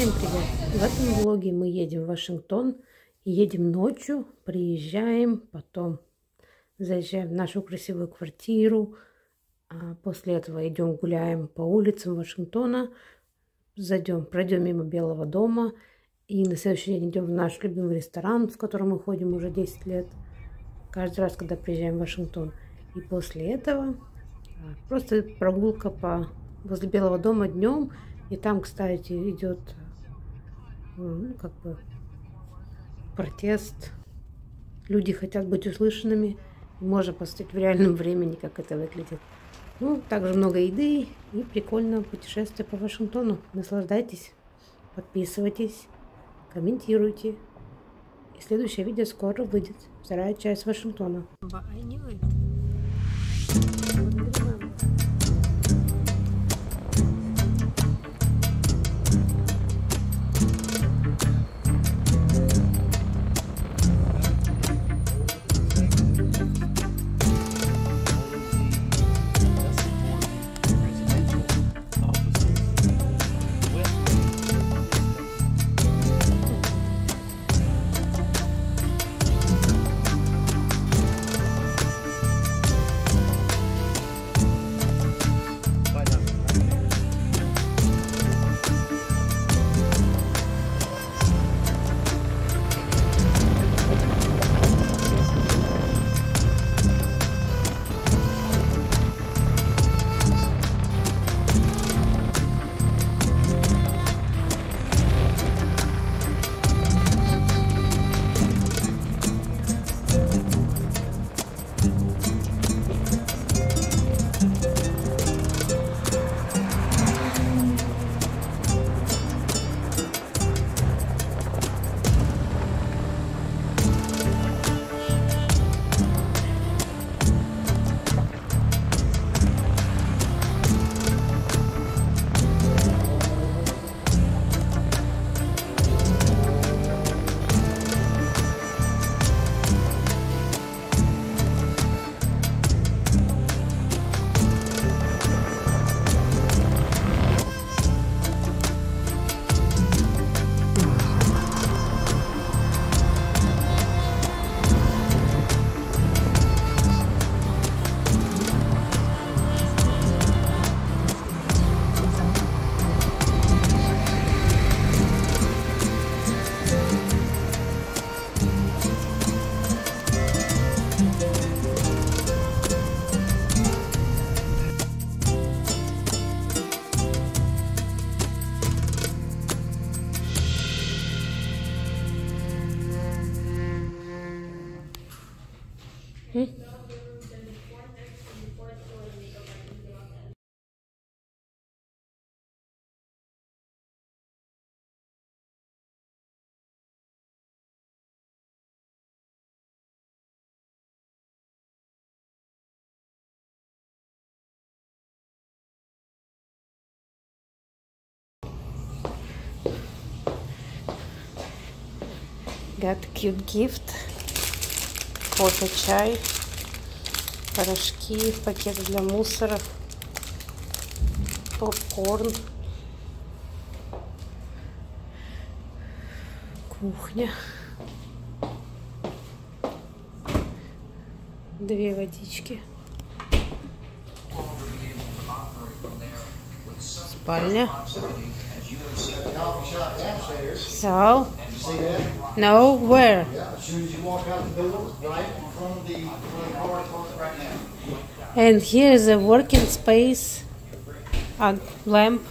Всем привет! В этом влоге мы едем в Вашингтон. Едем ночью, приезжаем, потом заезжаем в нашу красивую квартиру. А после этого идем гуляем по улицам Вашингтона. Зайдем, пройдем мимо Белого дома. И на следующий день идем в наш любимый ресторан, в котором мы ходим уже 10 лет. Каждый раз, когда приезжаем в Вашингтон. И после этого а, просто прогулка по возле Белого дома днем. И там, кстати, идет ну, как бы протест. Люди хотят быть услышанными. можно посмотреть в реальном времени, как это выглядит. Ну, также много еды и прикольно путешествие по Вашингтону. Наслаждайтесь, подписывайтесь, комментируйте. И следующее видео скоро выйдет. Вторая часть Вашингтона. Got cute gift. кофе, чай, порошки, пакеты для мусора, попкорн, кухня, две водички, спальня. So, no, where? Yeah, as soon as you walk out the building, right in front of the, front car, right now. And here is a working space, a lamp.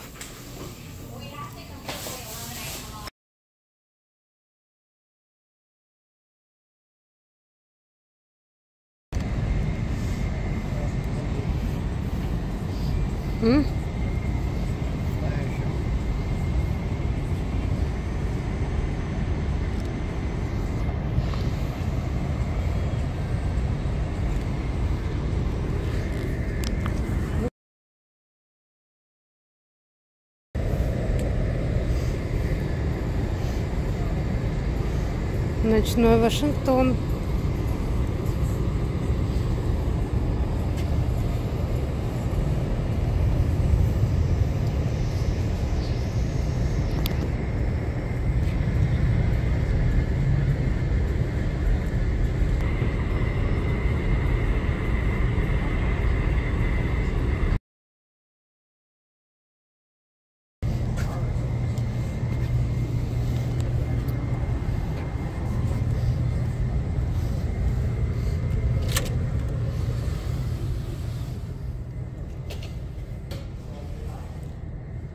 Ночной Вашингтон.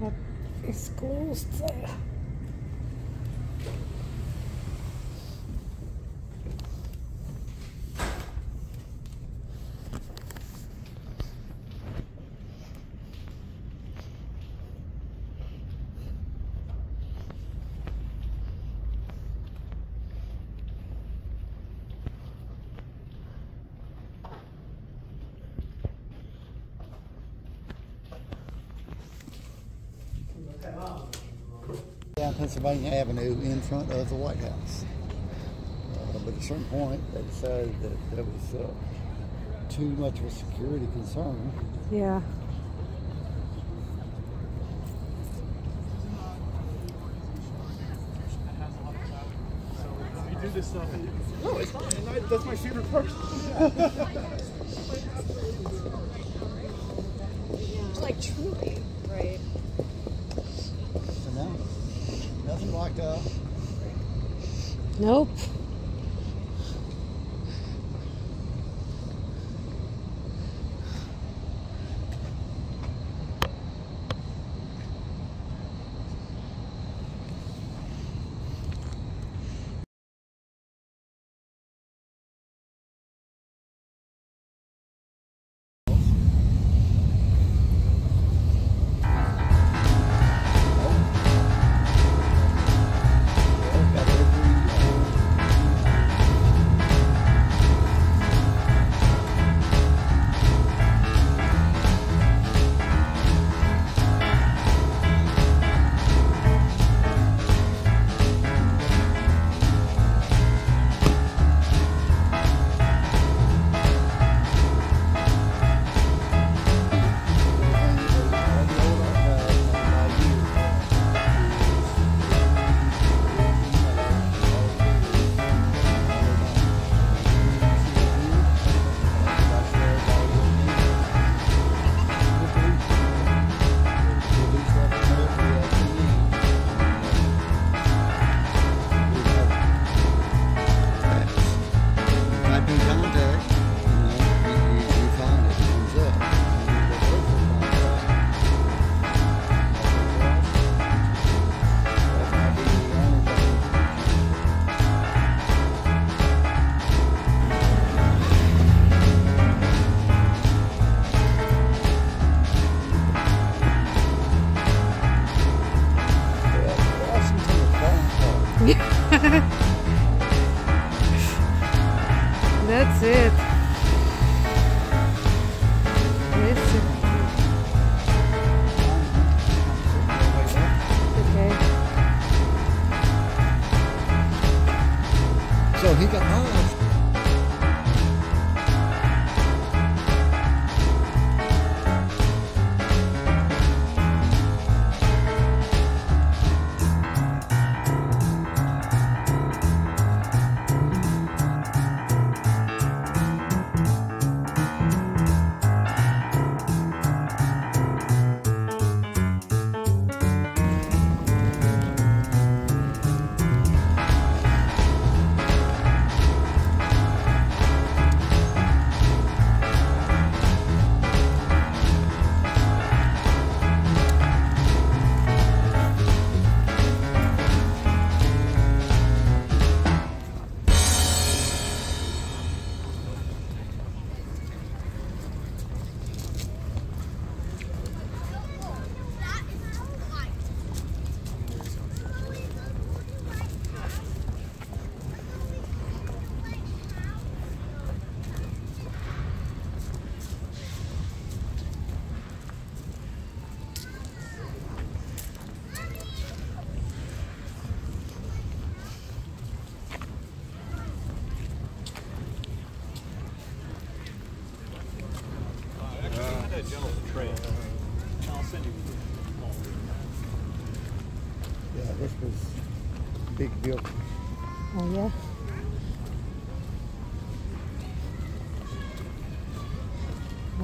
What is closed? Down Pennsylvania Avenue in front of the White House. Uh, but at a certain point, they decided that that was uh, too much of a security concern. Yeah. Do this stuff. No, it's fine. I, that's my favorite part. like truly, right? So now, nothing locked up. Uh, nope.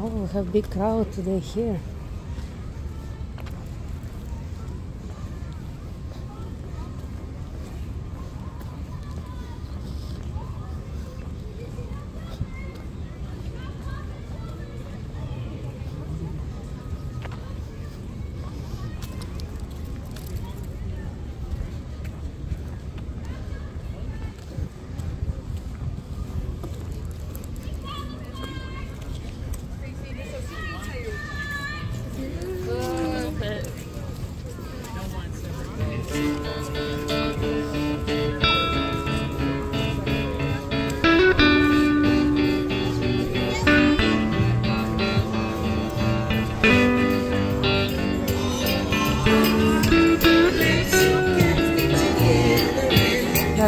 Oh, we have big crowd today here.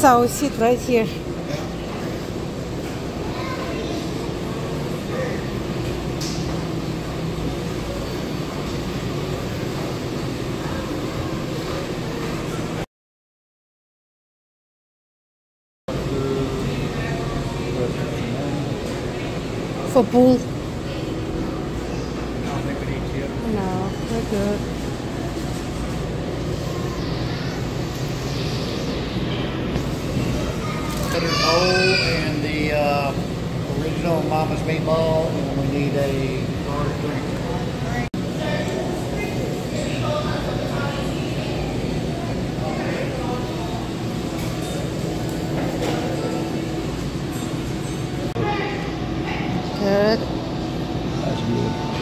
is our seat right here. For pool. No, we're good. Butter bowl and the uh, original Mama's meatball, and we need a garlic drink. Good. That's good.